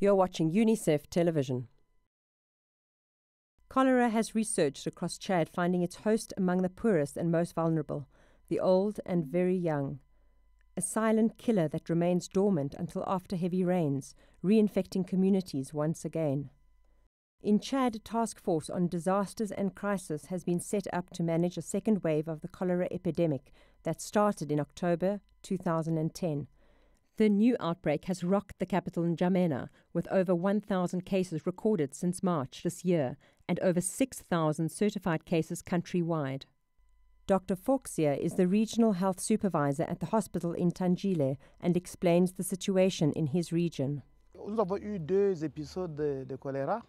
You're watching UNICEF television. Cholera has resurged across Chad, finding its host among the poorest and most vulnerable, the old and very young. A silent killer that remains dormant until after heavy rains, reinfecting communities once again. In Chad, a task force on disasters and crisis has been set up to manage a second wave of the cholera epidemic that started in October 2010. The new outbreak has rocked the capital in N'Djamena, with over 1,000 cases recorded since March this year and over 6,000 certified cases countrywide. Dr. Foxia is the regional health supervisor at the hospital in Tandjile and explains the situation in his region. Nous avons eu deux épisodes de, de choléra.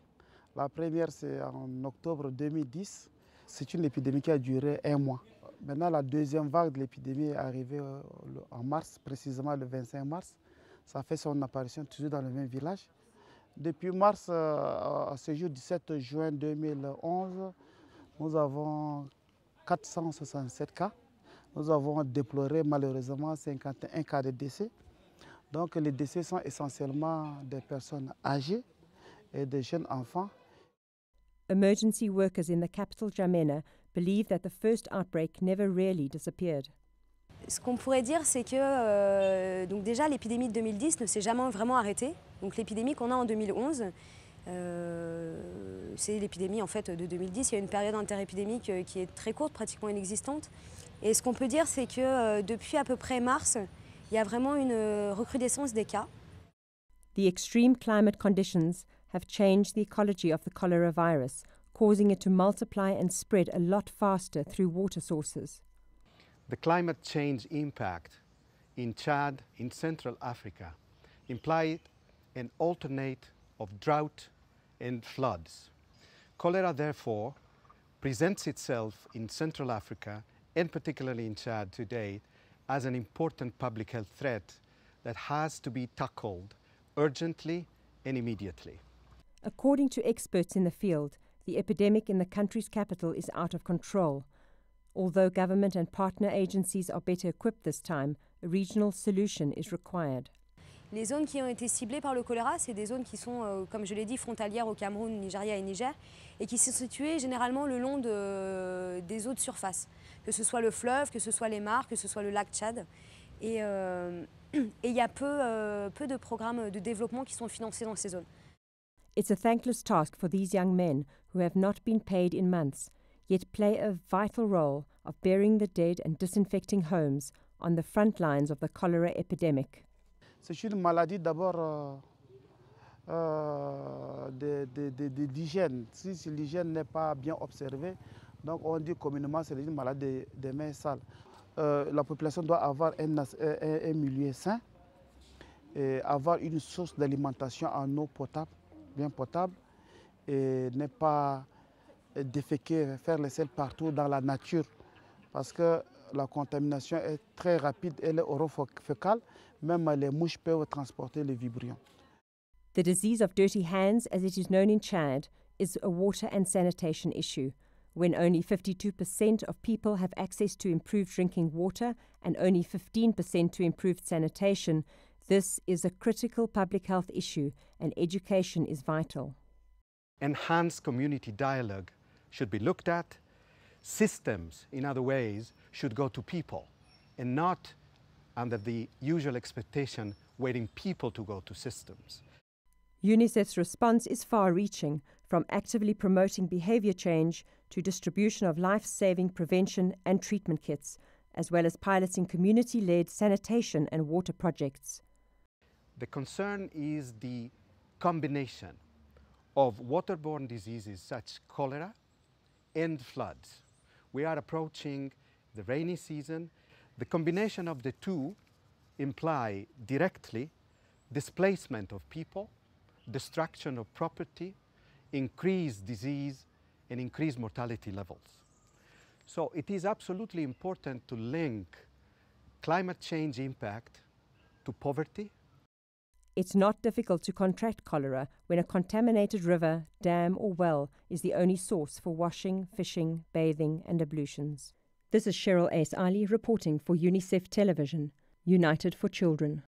La première, c'est en octobre 2010. C'est une épidémie qui a duré un mois. Maintenant, la deuxième vague de l'épidémie est arrivée euh, en mars, précisément le 25 mars. Ça fait son apparition toujours dans le même village. Depuis mars euh, à ce jour 17 juin 2011, nous avons 467 cas. Nous avons déploré malheureusement 51 cas de décès. Donc les décès sont essentiellement des personnes âgées et des jeunes enfants. Emergency workers in the capital Jamena believe that the first outbreak never really disappeared. Ce qu'on pourrait dire, c'est que euh, donc déjà l'épidémie de 2010 ne s'est jamais vraiment arrêtée. Donc l'épidémie qu'on a en 2011, euh, c'est l'épidémie en fait de 2010. Il y a une période interépidémique euh, qui est très courte, pratiquement inexistante. Et ce qu'on peut dire, c'est que euh, depuis à peu près mars, il y a vraiment une recrudescence des cas. The extreme climate conditions have changed the ecology of the cholera virus, causing it to multiply and spread a lot faster through water sources. The climate change impact in Chad, in Central Africa, implied an alternate of drought and floods. Cholera, therefore, presents itself in Central Africa, and particularly in Chad today, as an important public health threat that has to be tackled urgently and immediately. According to experts in the field, the epidemic in the country's capital is out of control. Although government and partner agencies are better equipped this time, a regional solution is required. Les zones qui ont été ciblées par le choléra, c'est des zones qui sont, euh, comme je l'ai dit, frontalières au Cameroun, Nigeria et Niger, et qui sont situées généralement le long de, des eaux de surface, que ce soit le fleuve, que ce soit les mares, que ce soit le lac Tchad. Et euh, il y a peu, euh, peu de programmes de développement qui sont financés dans ces zones. It's a thankless task for these young men who have not been paid in months, yet play a vital role of burying the dead and disinfecting homes on the front lines of the cholera epidemic. C'est une maladie d'abord euh, euh, de- de- de- de- d'hygiène. Si, si l'hygiène n'est pas bien observée, donc on dit communément c'est une maladie des, des mains sales. Euh, la population doit avoir un, un- un milieu sain, et avoir une source d'alimentation en eau potable, bien potable, et ne pas déféquer, faire les selles partout dans la nature, parce que la contamination est très rapide, elle est orofocale, même les mouches peuvent transporter les vibrions. The disease of dirty hands, as it is known in Chad, is a water and sanitation issue. When only 52% of people have access to improved drinking water and only 15% to improved sanitation, this is a critical public health issue and education is vital. Enhanced community dialogue should be looked at. Systems, in other ways, should go to people and not under the usual expectation waiting people to go to systems. UNICEF's response is far reaching, from actively promoting behaviour change to distribution of life saving prevention and treatment kits, as well as piloting community led sanitation and water projects. The concern is the combination of waterborne diseases such as cholera and floods. We are approaching the rainy season. The combination of the two imply directly displacement of people, destruction of property, increased disease, and increased mortality levels. So it is absolutely important to link climate change impact to poverty, It's not difficult to contract cholera when a contaminated river, dam, or well is the only source for washing, fishing, bathing, and ablutions. This is Cheryl Ace Ali reporting for UNICEF Television, United for Children.